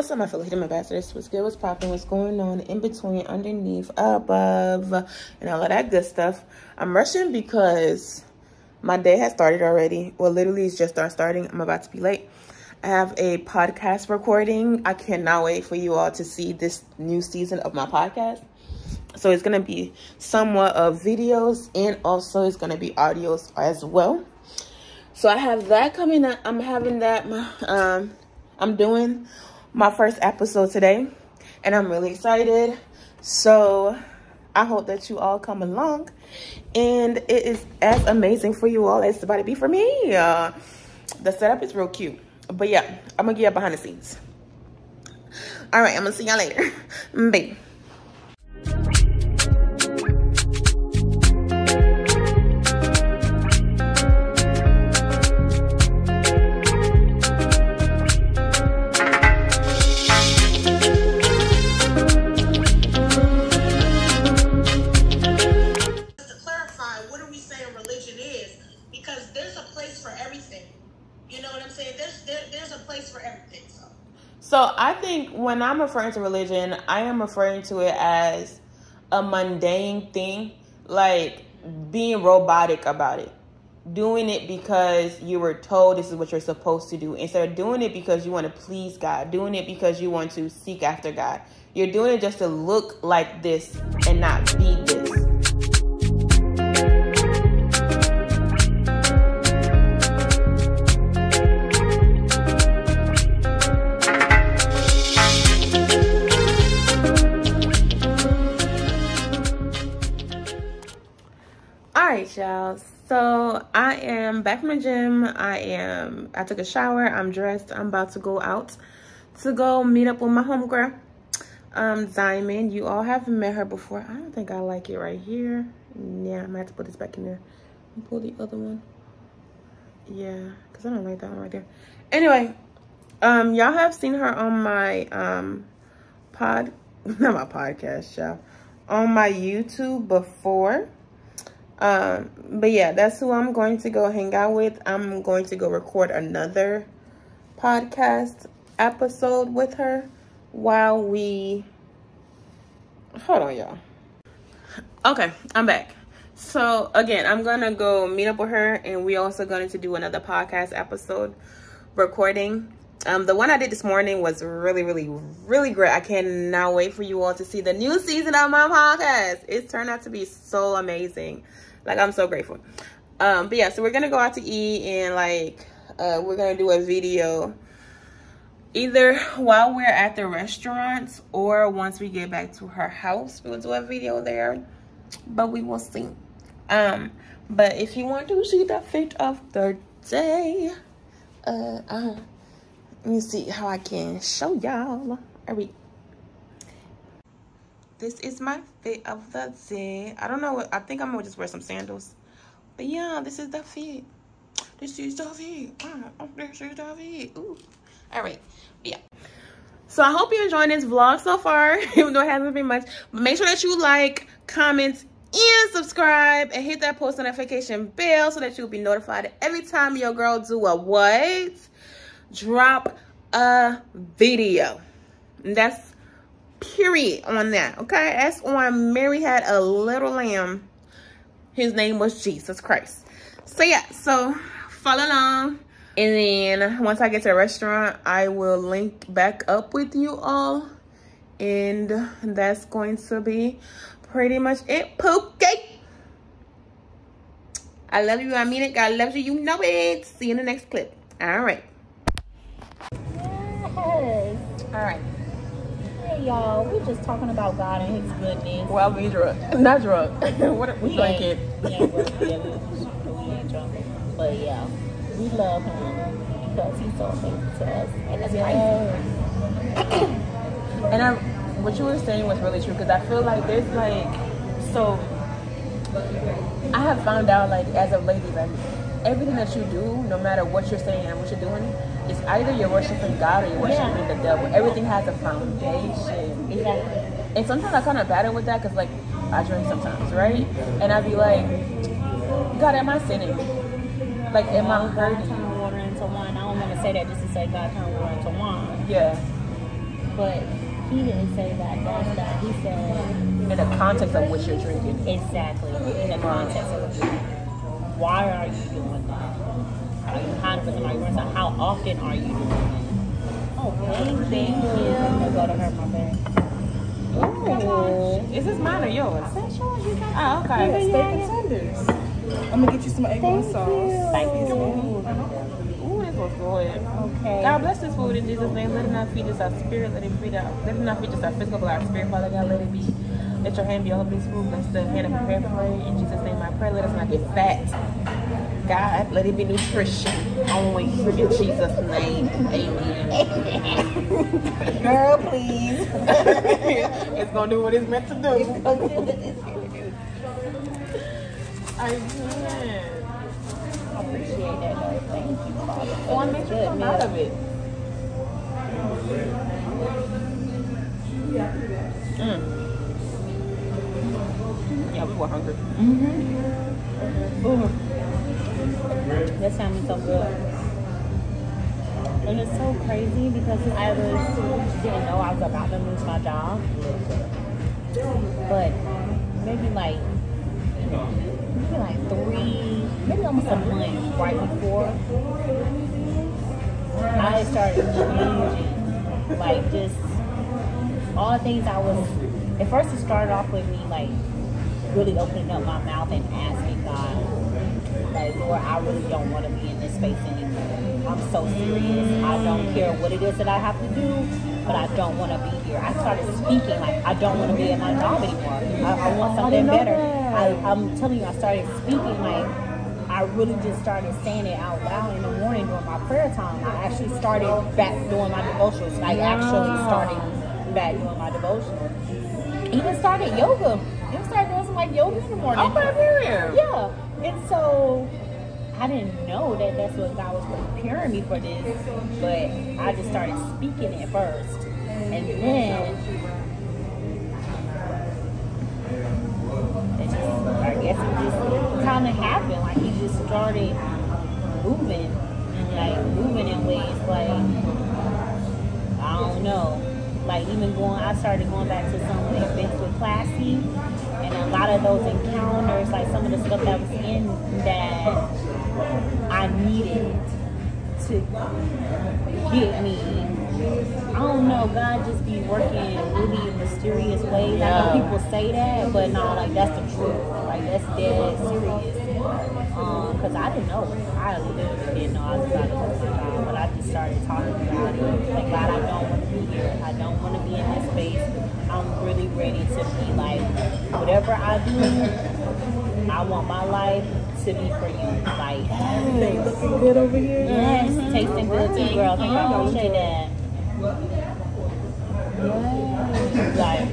What's up, my fellow kingdom ambassadors? What's good? What's popping? What's going on in between, underneath, above, and all of that good stuff? I'm rushing because my day has started already. Well, literally, it's just start starting. I'm about to be late. I have a podcast recording. I cannot wait for you all to see this new season of my podcast. So it's going to be somewhat of videos and also it's going to be audios as well. So I have that coming up. I'm having that. Um, I'm doing my first episode today and I'm really excited. So I hope that you all come along and it is as amazing for you all as it's about to be for me. Uh, the setup is real cute. But yeah, I'm gonna get up behind the scenes. All right, I'm gonna see y'all later. Bye. So I think when I'm referring to religion, I am referring to it as a mundane thing, like being robotic about it. Doing it because you were told this is what you're supposed to do instead of doing it because you want to please God, doing it because you want to seek after God. You're doing it just to look like this and not be this. Right y'all. So i am back from the gym. I am i took a shower. I'm dressed. I'm about to go out to go meet up with my homegirl um diamond. You all have met her before. I don't think i like it right here. Yeah i might have to put this back in there. Pull the other one. Yeah because i don't like that one right there. Anyway um y'all have seen her on my um pod not my podcast y'all. On my youtube before um, but yeah, that's who I'm going to go hang out with. I'm going to go record another podcast episode with her while we hold on y'all. Okay i'm back. So again i'm gonna go meet up with her and we also going to do another podcast episode recording. Um the one i did this morning was really really really great. I cannot wait for you all to see the new season of my podcast. It's turned out to be so amazing like i'm so grateful. Um but yeah so we're gonna go out to eat and like uh we're gonna do a video either while we're at the restaurant or once we get back to her house we'll do a video there. But we will see. Um but if you want to see the fit of the day uh, uh let me see how i can show y'all. All right this is my fit of the day. I don't know what i think i'm gonna just wear some sandals. But yeah this is the fit. This is the fit. Oh, this is the fit. Ooh. all right. Yeah. So i hope you're enjoying this vlog so far. Even though it hasn't been much. But make sure that you like comment and subscribe. And hit that post notification bell so that you'll be notified every time your girl do a what? Drop a video. And that's Period on that. Okay. That's on Mary had a little lamb. His name was Jesus Christ. So yeah, so follow along. And then once I get to the restaurant, I will link back up with you all. And that's going to be pretty much it. Pookie. I love you. I mean it. God loves you. You know it. See you in the next clip. All right. Yes. All right y'all. We're just talking about God and His goodness. Well, we drunk. Not drunk. what we, we drinking? Yeah, well, yeah, we, we ain't drunk. But yeah, we love Him because He's so amazing to us, and that's yes. and I, what you were saying was really true because I feel like there's like so. I have found out like as of lately like everything that you do, no matter what you're saying and what you're doing, it's either you're worshiping God or you're worshiping yeah. the devil. Everything has a foundation. Exactly. And sometimes I kind of battle with that because, like, I drink sometimes, right? And I'd be like, God, am I sinning? Like, am I hurting? turn water into wine. I don't want to say that just to say God turn water into wine. Yeah. but he didn't say that. That's that. He said In the context of what you're drinking. exactly in the context of it. Why are you doing that? Are you kind of are you doing? How often are you doing that? Okay, oh, thank you. I'm go to her, my bad. Ooh. Is this mine or yours? That's yours. You got Oh, okay. Yeah, Steak yeah, and yeah. tenders. I'm gonna get you some egg on sauce. Thank you. Ooh, this was good. Okay. God bless this food in Jesus' name. Let it not feed us our spirit. Let it feed our, let it not feed just our physical, but our spirit. Father God, let it be. Let your hand be all over this food. Bless the hand of prayer for it. In Jesus' name, I pray. Let us not get fat. God, let it be nutrition only. In Jesus' name, Amen. Girl, please. it's gonna do what it's meant to do. I can. I appreciate that, though. Thank you, Father. I want to make you come out of it. Mm. Yeah, we were hungry. That sounds so good. And it's so crazy because I was didn't know I was about to lose my job. But maybe like maybe like three, maybe almost a month right before I started changing. Like just all the things I was at first it started off with me like really opening up my mouth and asking God like, Lord, I really don't want to be in this space anymore. I'm so serious. I don't care what it is that I have to do, but I don't want to be here. I started speaking like I don't want to be in my job anymore. I, I want something didn't better. I, I'm telling you, I started speaking like I really just started saying it out loud in the morning during my prayer time. I actually started back doing my devotions. Like actually started back doing my devotions. Even started yoga. Even started doing some like yoga in the morning. Okay, period. Yeah. And so I didn't know that that's what God was preparing me for this, but I just started speaking it first. And then it just, I guess it just kind of happened. Like he just started moving, and like moving in ways like, I don't know. Like even going, I started going back to some events with Classy, lot of those encounters, like some of the stuff that was in that I needed to get me. I don't know, God just be working in really mysterious ways. I know people say that, but no, like that's the truth. Like that's dead serious. Um, cause I didn't know. I literally didn't know I was about to lose my job, but I just started talking about it. Like God, I don't want to be here. I don't want to be in this space. I'm really ready to be like, whatever I do, I want my life to be for you. Like, Looking good over here. yes, tasting good too, girl. Thank you. I appreciate that. Yes, like,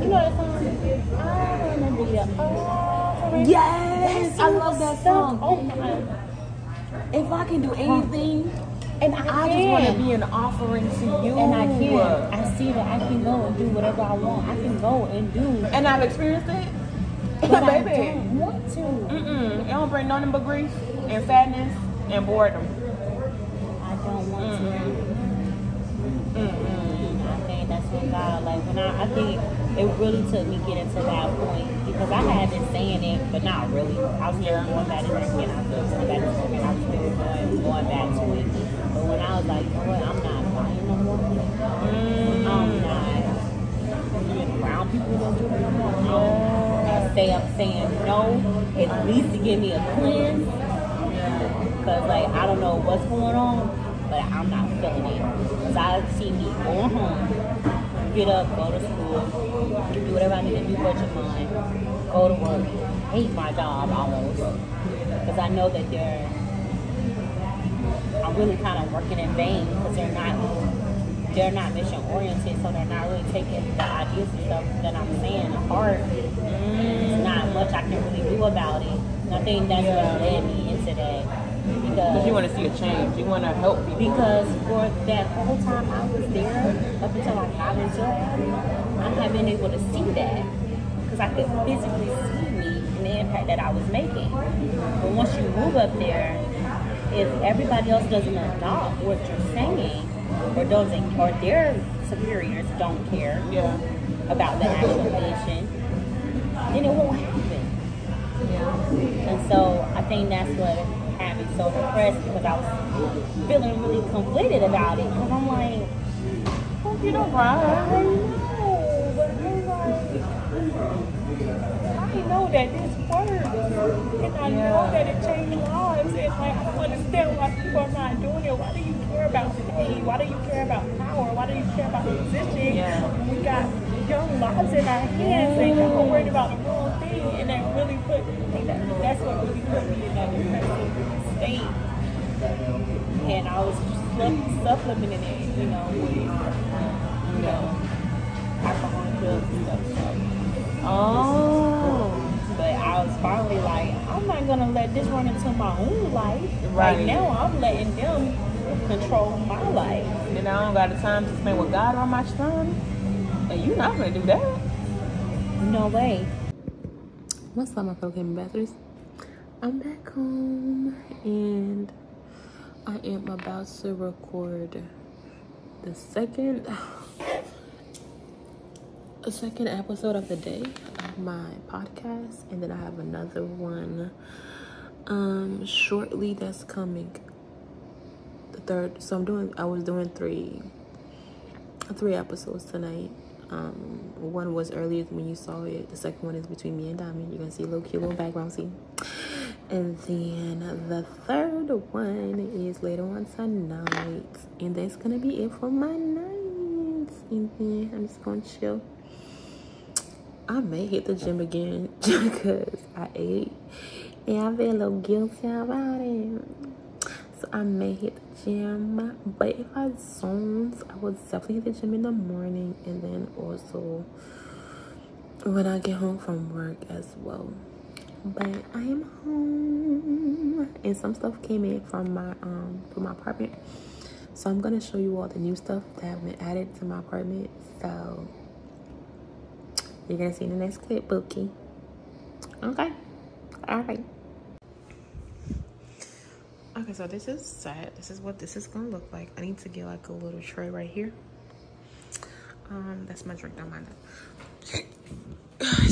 you know that song? I wanna be a offering. Yes, I love that song. Oh my. If I can do anything, And I, I just want to be an offering to you. And I can. I see that I can go and do whatever I want. I can go and do. And I've experienced it. But I don't want to. Mm-mm. It don't bring nothing but grief and sadness and boredom. I don't want to. Mm-mm. I think that's when God, like, when I, I think it really took me getting to that point because I had been saying it, but not really. I was still going back drinking, I was still going back to smoking, I was still going, going back to it. But when I was like, you know what, I'm not buying no more. I'm not being around people who don't do it no more. I'm saying no, at least to give me a cleanse. Cause like I don't know what's going on, but I'm not feeling it. Cause I see me going home, get up, go to school, do whatever I need to do, budget mine, go to work, hate my job almost. Cause I know that they're, I'm really kind of working in vain because they're not, they're not mission oriented, so they're not really taking the ideas and stuff that I'm saying apart. There's not much I can really do about it. And I think that's what led me into that. Because you want to see a change. You want to help people. because for that whole time I was there, up until I got into I haven't been able to see that. Because I could physically see me and the impact that I was making. But once you move up there, if everybody else doesn't adopt what you're saying, or doesn't or their superiors don't care Yeah. about the actual vision, then it won't happen. So I think that's what had me so depressed because I was feeling really conflicted about it. Because I'm like, hope you don't cry. I know, but I'm like, I know that this works. And I know that it changed lives. And like, I don't understand why people are not doing it. Why do you care about fame? Why do you care about power? Why do you care about position? Yeah. We got young lives in our hands and y'all worried about the wrong thing. And that really put, I think that, that's what really put me in that depressive state. And I was just supplementing it, you know, with, um, you know, alcohol and drugs and stuff. So. Oh. But I was finally like, I'm not gonna let this run into my own life. Right. Right now, I'm letting them control my life. And I don't got the time to spend with God on my son. And you're not gonna do that. No way. What's up, my fellow kingdom ambassadors? I'm back home and I am about to record the second a second episode of the day of my podcast and then I have another one um shortly that's coming. The third so I'm doing I was doing three three episodes tonight. Um one was earlier when you saw it. The second one is between me and Diamond. You're gonna see a little cute little background scene and then the third one is later on tonight and that's gonna be it for my nights and then I'm just gonna chill I may hit the gym again because I ate and I feel a little guilty about it. So I may hit the gym. But if I don't, I will definitely hit the gym in the morning and then also when I get home from work as well. But I am home and some stuff came in from my um from my apartment. So I'm gonna show you all the new stuff that have been added to my apartment. So you're gonna see in the next clip, Bookie. Okay. Alright. Okay, so this is set. This is what this is gonna look like. I need to get like a little tray right here. Um, that's my drink, don't mind that.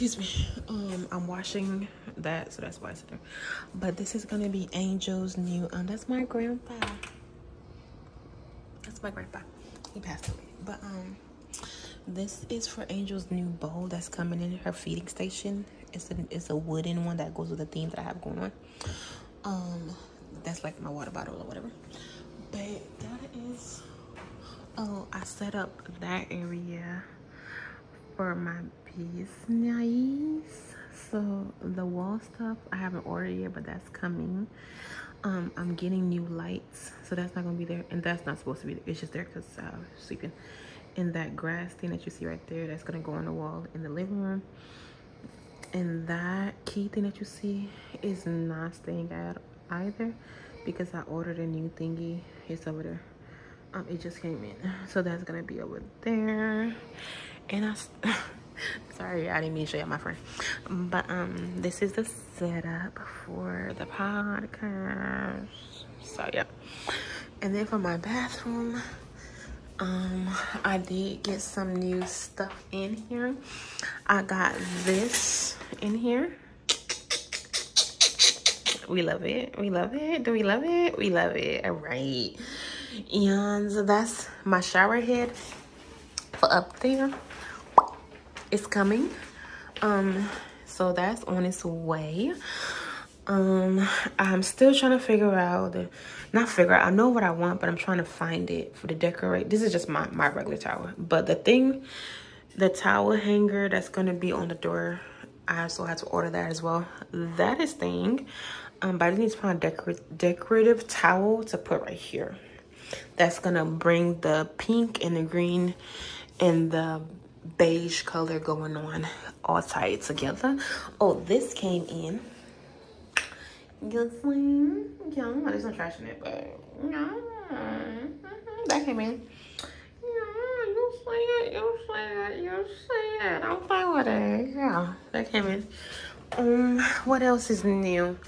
Excuse me. Um, I'm washing that, so that's why it's there. But this is gonna be Angel's new um that's my grandpa. That's my grandpa. He passed away. But um this is for Angel's new bowl that's coming in her feeding station. It's a it's a wooden one that goes with the theme that I have going on. Um, that's like my water bottle or whatever. But that is oh, I set up that area for my business. So the wall stuff I haven't ordered yet, but that's coming. Um, I'm getting new lights, so that's not gonna be there, and that's not supposed to be there. It's just there because I was sleeping. And that grass thing that you see right there, that's gonna go on the wall in the living room. And that key thing that you see is not staying at either because I ordered a new thingy. It's over there. Um, it just came in, so that's gonna be over there. And I, sorry, I didn't mean to show you my friend, but um, this is the setup for the podcast. So yeah, and then for my bathroom, um, I did get some new stuff in here. I got this in here. We love it. We love it. Do we love it? We love it. All right. And that's my shower head for up there. It's coming. Um, so that's on its way. Um, I'm still trying to figure out not figure out, I know what I want, but I'm trying to find it for the decorate. This is just my, my regular towel. But the thing, the towel hanger that's gonna be on the door, I also had to order that as well. That is thing. Um, but I need to find a decor decorative towel to put right here. That's gonna bring the pink and the green and the beige color going on all tied together. Oh, this came in. See? Yeah, there's no trash in it, but yeah, mhm, that came in. Yeah, you see it, you see it, you see it. I'm fine with it. Yeah, that came in. Um, what else is new?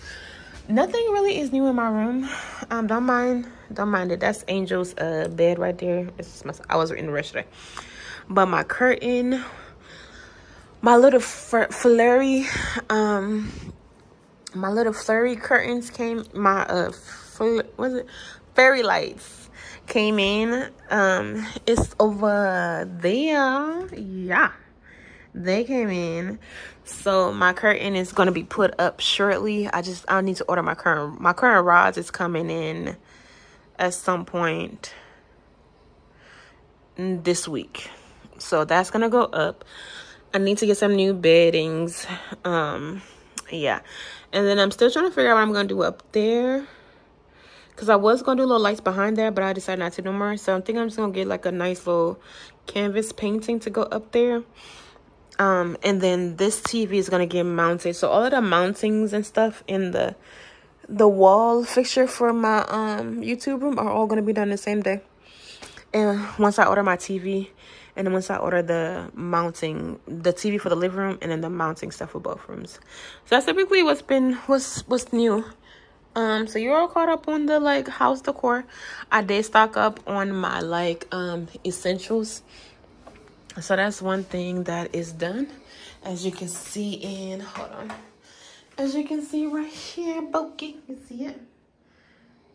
nothing really is new in my room. Um, don't mind, don't mind it. That's Angel's uh bed right there. It's my, I was in the rush today, but my curtain, my little flurry, um, my little flurry curtains came. My uh, was it fairy lights came in. Um, it's over there. Yeah, they came in so my curtain is going to be put up shortly i just i need to order my current my current rods is coming in at some point this week so that's gonna go up. I need to get some new beddings. Um yeah. And then i'm still trying to figure out what i'm gonna do up there. Because i was gonna do little lights behind there but i decided not to do more. So i think i'm just gonna get like a nice little canvas painting to go up there. Um and then this tv is gonna get mounted. So all of the mountings and stuff in the the wall fixture for my um youtube room are all gonna be done the same day. And once i order my tv and then once i order the mounting the tv for the living room and then the mounting stuff for both rooms. So that's typically what's been what's what's new. Um so you're all caught up on the like house decor. I did stock up on my like um essentials. So that's one thing that is done. As you can see in hold on. As you can see right here bokeh you see it.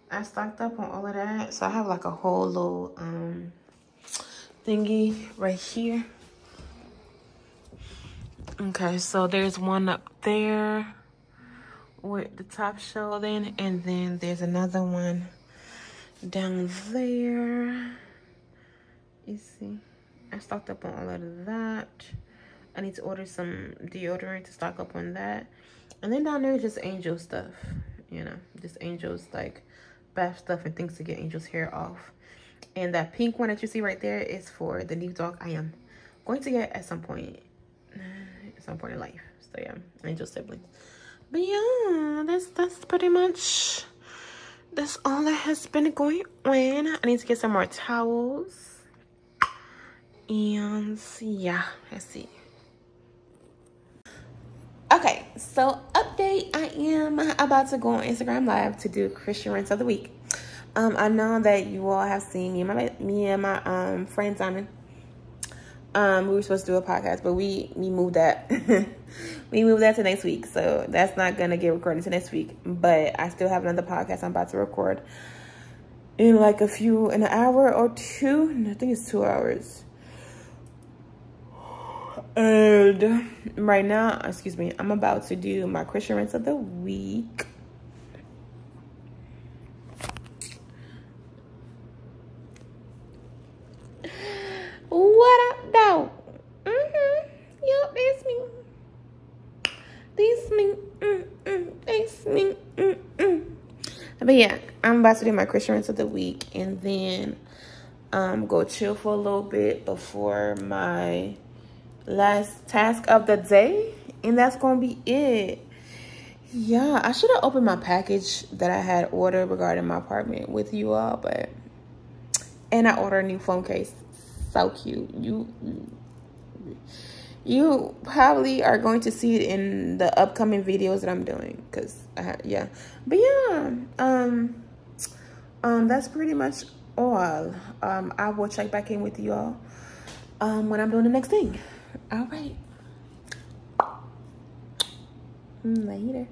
I stocked up on all of that. So i have like a whole little um thingy right here okay so there's one up there with the top shelving and then there's another one down there you see I stocked up on all of that. I need to order some deodorant to stock up on that. And then down there is just angel stuff. You know, just angels like bath stuff and things to get angel's hair off. And that pink one that you see right there is for the new dog I am going to get at some point. At some point in life. So yeah, angel siblings. But yeah, that's that's pretty much that's all that has been going on. I need to get some more towels and yeah let's see okay so update i am about to go on instagram live to do christian rinse of the week um i know that you all have seen me and my me and my um friend simon. Um we were supposed to do a podcast but we we moved that. We moved that to next week so that's not gonna get recorded to next week but i still have another podcast i'm about to record in like a few an hour or two. I think it's two hours. And right now, excuse me, I'm about to do my Christian rinse of the week. What up, though? Mm-hmm. Yup, that's me. This me. Mm-mm. That's me. Mm-mm. But yeah, I'm about to do my Christian rinse of the week and then um go chill for a little bit before my last task of the day and that's gonna be it. Yeah i should have opened my package that i had ordered regarding my apartment with you all but and i ordered a new phone case. So cute. You you probably are going to see it in the upcoming videos that i'm doing because yeah but yeah um um that's pretty much all um i will check back in with you all um when i'm doing the next thing all right. Later.